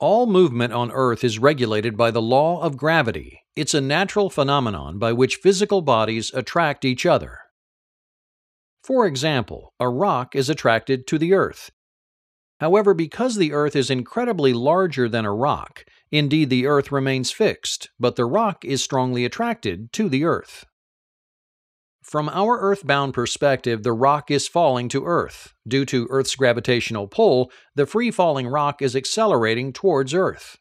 All movement on Earth is regulated by the law of gravity. It's a natural phenomenon by which physical bodies attract each other. For example, a rock is attracted to the Earth. However, because the Earth is incredibly larger than a rock, indeed the Earth remains fixed, but the rock is strongly attracted to the Earth. From our earthbound perspective, the rock is falling to Earth. Due to Earth's gravitational pull, the free falling rock is accelerating towards Earth.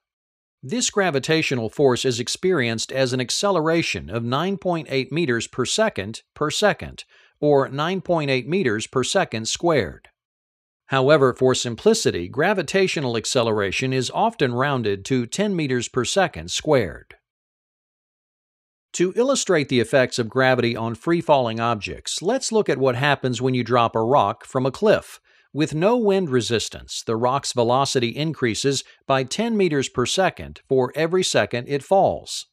This gravitational force is experienced as an acceleration of 9.8 meters per second per second, or 9.8 meters per second squared. However, for simplicity, gravitational acceleration is often rounded to 10 meters per second squared. To illustrate the effects of gravity on free falling objects, let's look at what happens when you drop a rock from a cliff. With no wind resistance, the rock's velocity increases by 10 meters per second for every second it falls.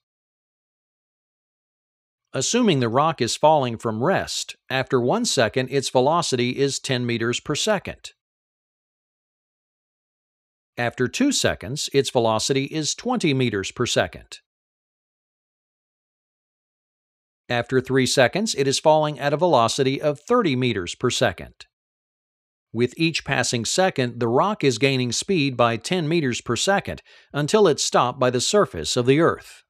Assuming the rock is falling from rest, after one second its velocity is 10 meters per second. After two seconds, its velocity is 20 meters per second. After 3 seconds, it is falling at a velocity of 30 meters per second. With each passing second, the rock is gaining speed by 10 meters per second until it's stopped by the surface of the Earth.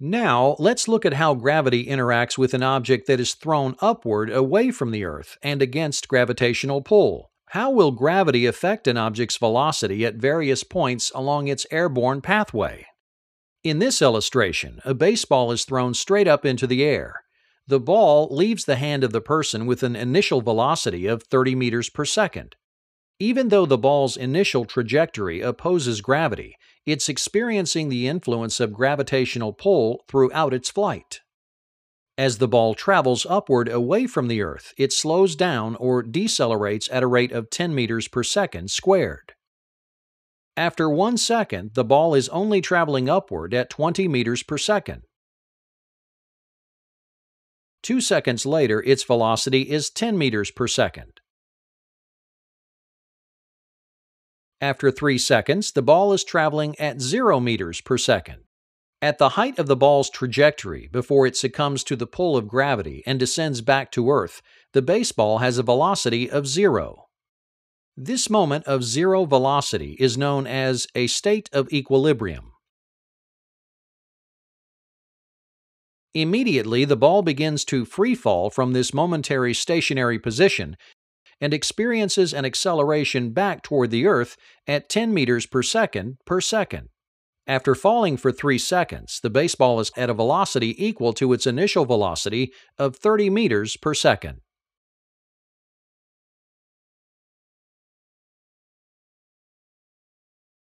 Now, let's look at how gravity interacts with an object that is thrown upward away from the Earth and against gravitational pull. How will gravity affect an object's velocity at various points along its airborne pathway? In this illustration, a baseball is thrown straight up into the air. The ball leaves the hand of the person with an initial velocity of 30 meters per second. Even though the ball's initial trajectory opposes gravity, it's experiencing the influence of gravitational pull throughout its flight. As the ball travels upward away from the Earth, it slows down or decelerates at a rate of 10 meters per second squared. After one second, the ball is only traveling upward at 20 meters per second. Two seconds later, its velocity is 10 meters per second. After 3 seconds, the ball is traveling at 0 meters per second. At the height of the ball's trajectory, before it succumbs to the pull of gravity and descends back to Earth, the baseball has a velocity of 0. This moment of zero velocity is known as a state of equilibrium. Immediately, the ball begins to free fall from this momentary stationary position and experiences an acceleration back toward the Earth at 10 meters per second per second. After falling for 3 seconds, the baseball is at a velocity equal to its initial velocity of 30 meters per second.